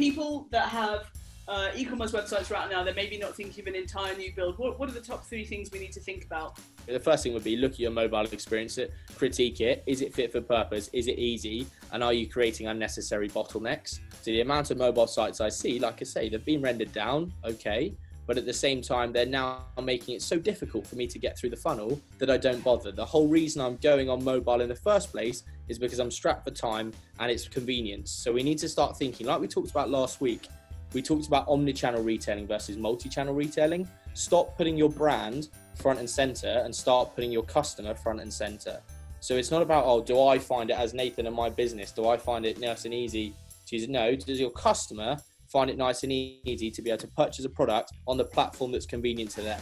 people that have uh, e-commerce websites right now, they're maybe not thinking of an entire new build. What, what are the top three things we need to think about? The first thing would be look at your mobile experience, it, critique it. Is it fit for purpose? Is it easy? And are you creating unnecessary bottlenecks? So the amount of mobile sites I see, like I say, they've been rendered down, okay, but at the same time, they're now making it so difficult for me to get through the funnel that I don't bother. The whole reason I'm going on mobile in the first place is because I'm strapped for time and it's convenience. So we need to start thinking, like we talked about last week, we talked about omni-channel retailing versus multi-channel retailing. Stop putting your brand front and center and start putting your customer front and center. So it's not about, oh, do I find it as Nathan and my business? Do I find it nice and easy to use it? No, does your customer find it nice and easy to be able to purchase a product on the platform that's convenient to them?